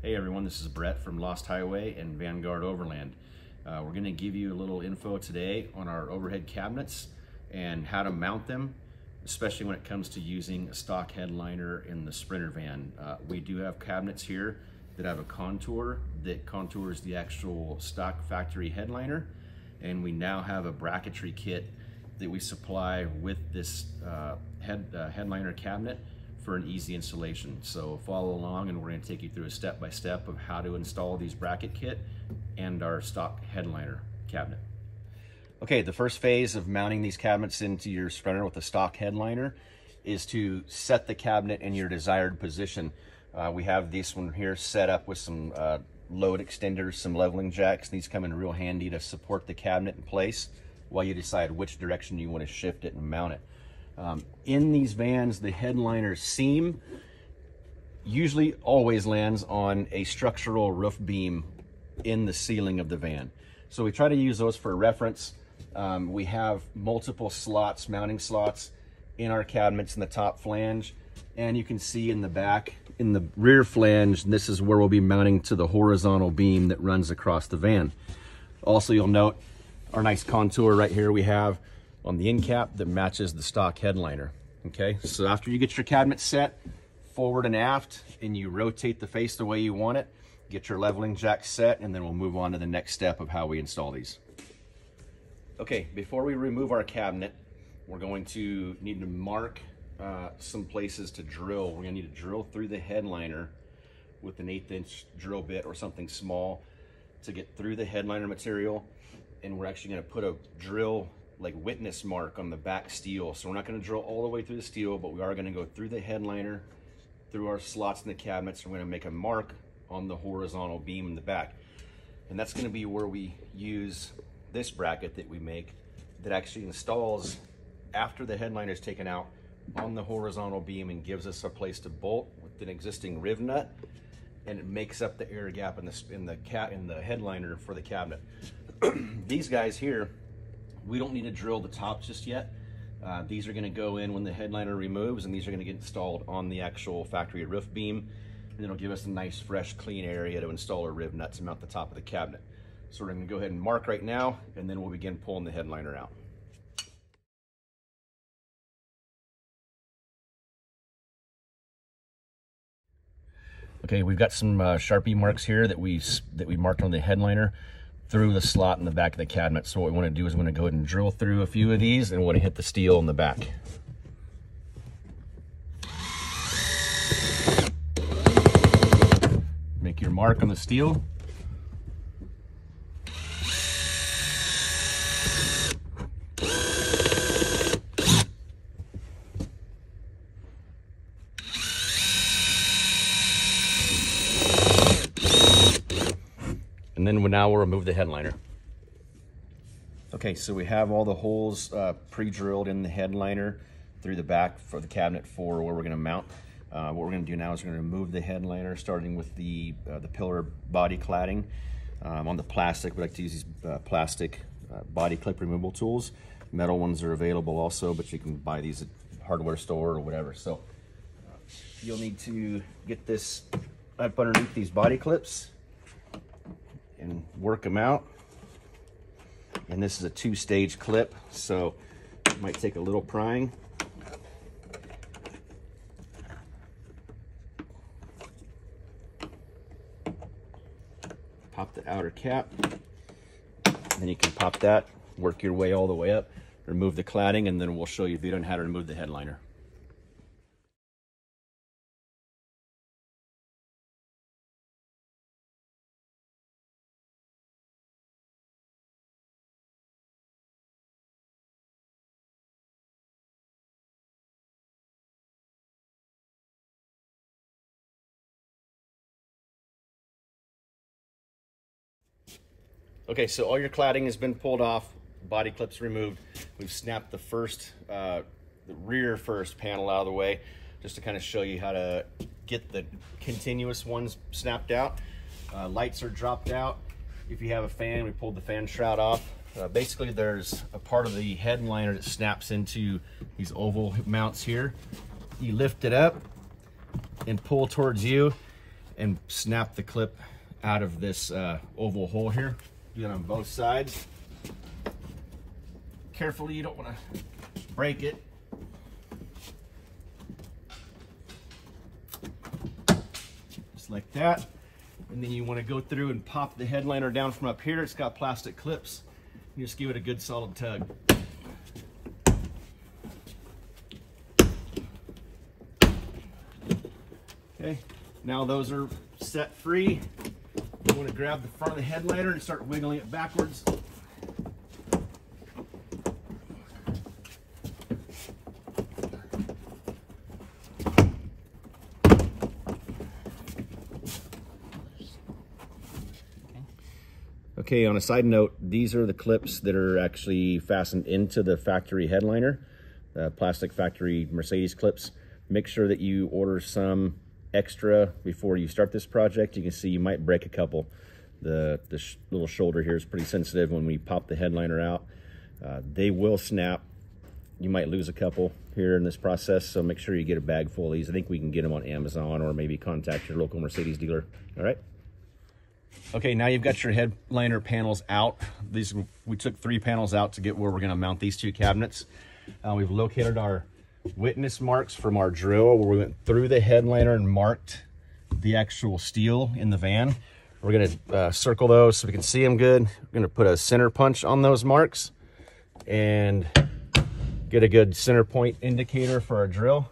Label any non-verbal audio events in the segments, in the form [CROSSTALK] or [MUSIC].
Hey everyone, this is Brett from Lost Hiway and Vanguard Overland. Uh, we're going to give you a little info today on our overhead cabinets and how to mount them, especially when it comes to using a stock headliner in the Sprinter van. Uh, we do have cabinets here that have a contour that contours the actual stock factory headliner and we now have a bracketry kit that we supply with this uh, head, uh, headliner cabinet for an easy installation. So follow along and we're gonna take you through a step-by-step -step of how to install these bracket kit and our stock headliner cabinet. Okay, the first phase of mounting these cabinets into your Sprinter with a stock headliner is to set the cabinet in your desired position. Uh, we have this one here set up with some uh, load extenders, some leveling jacks. These come in real handy to support the cabinet in place while you decide which direction you want to shift it and mount it. Um, in these vans, the headliner seam usually always lands on a structural roof beam in the ceiling of the van. So we try to use those for reference. Um, we have multiple slots, mounting slots in our cabinets in the top flange. And you can see in the back, in the rear flange, this is where we'll be mounting to the horizontal beam that runs across the van. Also, you'll note our nice contour right here we have on the end cap that matches the stock headliner. Okay, so after you get your cabinet set forward and aft and you rotate the face the way you want it, get your leveling jack set, and then we'll move on to the next step of how we install these. Okay, before we remove our cabinet, we're going to need to mark uh, some places to drill. We're gonna need to drill through the headliner with an eighth inch drill bit or something small to get through the headliner material. And we're actually gonna put a drill like witness mark on the back steel. So we're not gonna drill all the way through the steel, but we are gonna go through the headliner, through our slots in the cabinets. We're gonna make a mark on the horizontal beam in the back. And that's gonna be where we use this bracket that we make that actually installs after the headliner is taken out on the horizontal beam and gives us a place to bolt with an existing riv nut and it makes up the air gap in the in the cat in the headliner for the cabinet. [CLEARS THROAT] These guys here we don't need to drill the tops just yet. Uh, these are gonna go in when the headliner removes and these are gonna get installed on the actual factory roof beam. And it'll give us a nice, fresh, clean area to install our riv nuts and mount the top of the cabinet. So we're gonna go ahead and mark right now and then we'll begin pulling the headliner out. Okay, we've got some uh, Sharpie marks here that we that we marked on the headliner through the slot in the back of the cabinet. So what we want to do is we want to go ahead and drill through a few of these and we want to hit the steel in the back. Make your mark on the steel. And then now we'll remove the headliner. Okay, so we have all the holes uh, pre-drilled in the headliner through the back for the cabinet for where we're gonna mount. Uh, what we're gonna do now is we're gonna remove the headliner starting with the, uh, the pillar body cladding. Um, on the plastic, we like to use these uh, plastic uh, body clip removal tools. Metal ones are available also, but you can buy these at hardware store or whatever. So uh, you'll need to get this up underneath these body clips and work them out. And this is a two-stage clip, so it might take a little prying. Pop the outer cap. Then you can pop that, work your way all the way up, remove the cladding, and then we'll show you on how to remove the headliner. Okay, so all your cladding has been pulled off, body clips removed. We've snapped the first, uh, the rear first panel out of the way, just to kind of show you how to get the continuous ones snapped out. Uh, lights are dropped out. If you have a fan, we pulled the fan shroud off. Uh, basically, there's a part of the headliner that snaps into these oval mounts here. You lift it up and pull towards you, and snap the clip out of this uh, oval hole here. It on both sides. Carefully, you don't want to break it. Just like that. And then you want to go through and pop the headliner down from up here. It's got plastic clips. You just give it a good solid tug. Okay, now those are set free. You want to grab the front of the headliner and start wiggling it backwards. Okay, on a side note, these are the clips that are actually fastened into the factory headliner, the plastic factory Mercedes clips. Make sure that you order some extra before you start this project. You can see you might break a couple. The, the sh little shoulder here is pretty sensitive when we pop the headliner out. Uh, they will snap. You might lose a couple here in this process, so make sure you get a bag full of these. I think we can get them on Amazon or maybe contact your local Mercedes dealer. All right. Okay, now you've got your headliner panels out. These We took three panels out to get where we're gonna mount these two cabinets. Uh, we've located our witness marks from our drill where we went through the headliner and marked the actual steel in the van. We're gonna uh, circle those so we can see them good. We're gonna put a center punch on those marks and get a good center point indicator for our drill.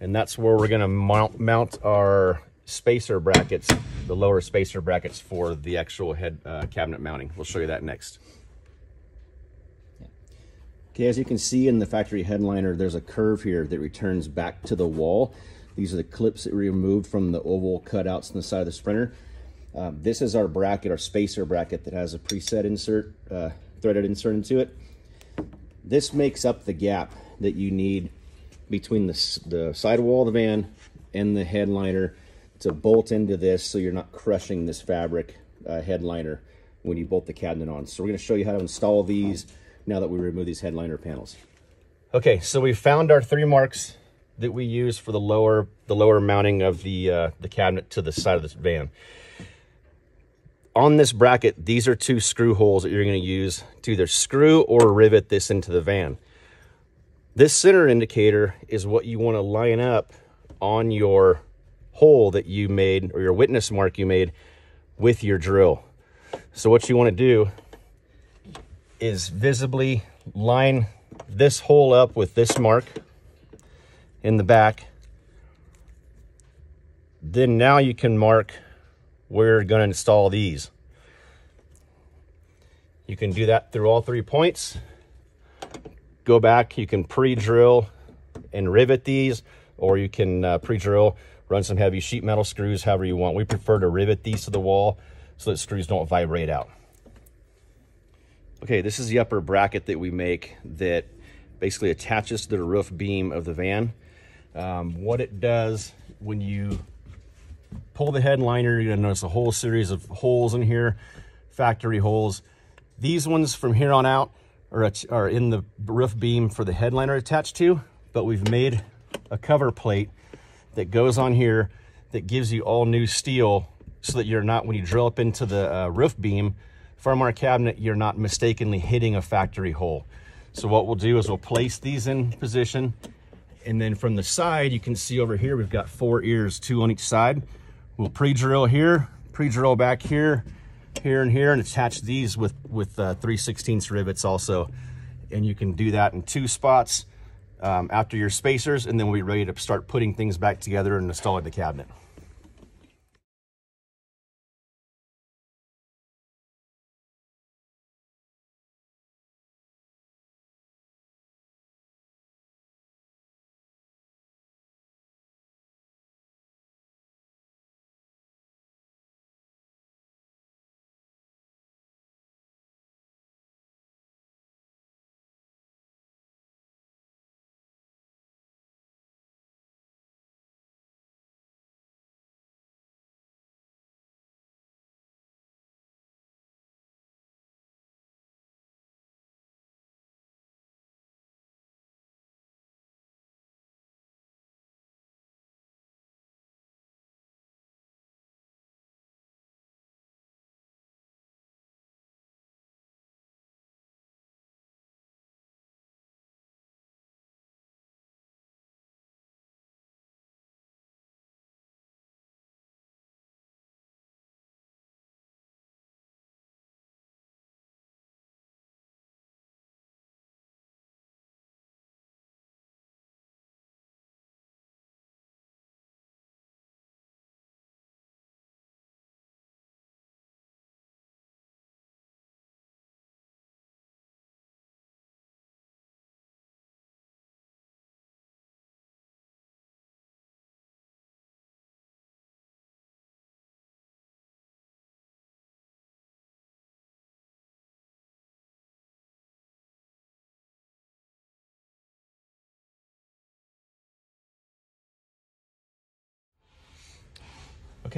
and that's where we're to mount, mount our spacer brackets, the lower spacer brackets for the actual head uh, cabinet mounting. We'll show you that next. Okay, as you can see in the factory headliner, there's a curve here that returns back to the wall. These are the clips that we removed from the oval cutouts on the side of the Sprinter. Um, this is our bracket, our spacer bracket that has a preset insert, uh, threaded insert into it. This makes up the gap that you need between the, the sidewall of the van and the headliner to bolt into this so you're not crushing this fabric uh, headliner when you bolt the cabinet on. So we're going to show you how to install these now that we remove these headliner panels. Okay, so we found our three marks that we use for the lower the lower mounting of the uh, the cabinet to the side of this van. On this bracket, these are two screw holes that you're going to use to either screw or rivet this into the van. This center indicator is what you want to line up on your hole that you made or your witness mark you made with your drill. So what you want to do is visibly line this hole up with this mark in the back. Then now you can mark where you're going to install these. You can do that through all three points go back, you can pre-drill and rivet these, or you can uh, pre-drill, run some heavy sheet metal screws, however you want. We prefer to rivet these to the wall so that screws don't vibrate out. Okay, this is the upper bracket that we make that basically attaches to the roof beam of the van. Um, what it does when you pull the headliner, you're gonna notice a whole series of holes in here, factory holes. These ones from here on out are, are in the roof beam for the headliner attached to, but we've made a cover plate that goes on here that gives you all new steel so that you're not, when you drill up into the uh, roof beam from our cabinet, you're not mistakenly hitting a factory hole. So what we'll do is we'll place these in position and then from the side, you can see over here, we've got four ears, two on each side. We'll pre-drill here, pre-drill back here, here and here and attach these with, with uh, 3 16 rivets also. And you can do that in two spots um, after your spacers and then we'll be ready to start putting things back together and installing the cabinet.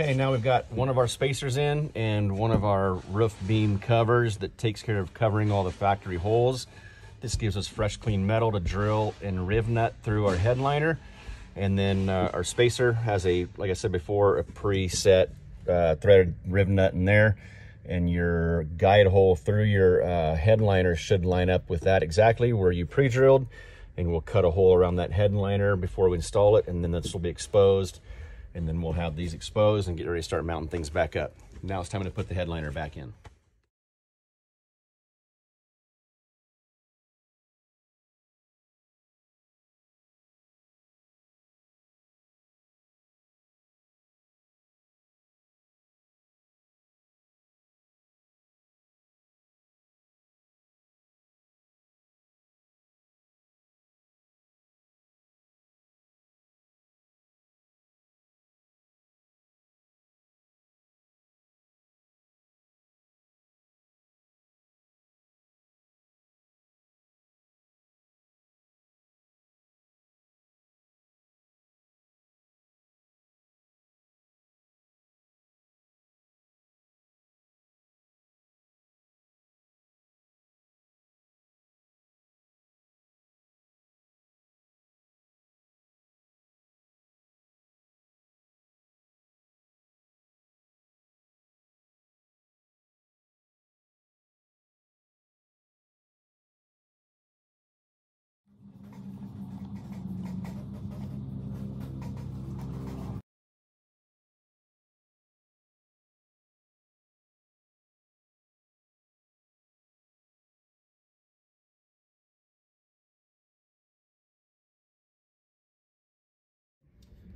Okay, now we've got one of our spacers in and one of our roof beam covers that takes care of covering all the factory holes. This gives us fresh, clean metal to drill and riv nut through our headliner. And then uh, our spacer has a, like I said before, a preset uh, threaded riv nut in there. And your guide hole through your uh, headliner should line up with that exactly where you pre-drilled. And we'll cut a hole around that headliner before we install it. And then this will be exposed. And then we'll have these exposed and get ready to start mounting things back up. Now it's time to put the headliner back in.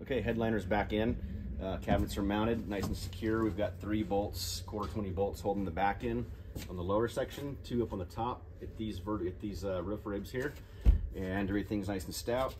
Okay, headliner's back in. Uh, cabinets are mounted, nice and secure. We've got three bolts, quarter 20 bolts holding the back in on the lower section, two up on the top at these, at these uh, roof ribs here. And everything's nice and stout.